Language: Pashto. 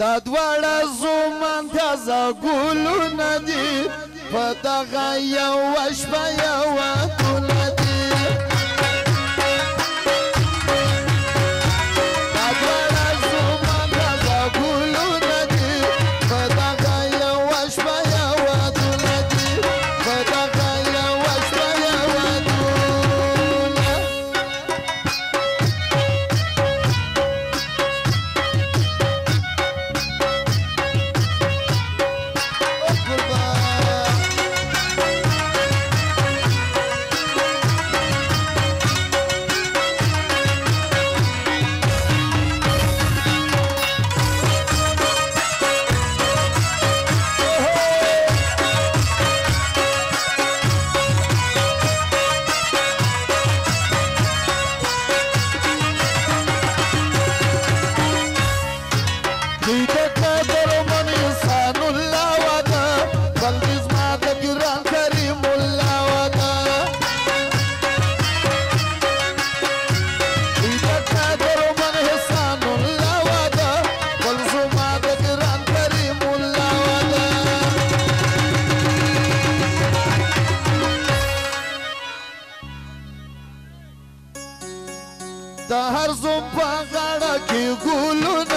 دا دواړه زومان تازه ګلونه دي په دغه یوه شپه یوه ګله د هر زوم په غاړه کې ګلونه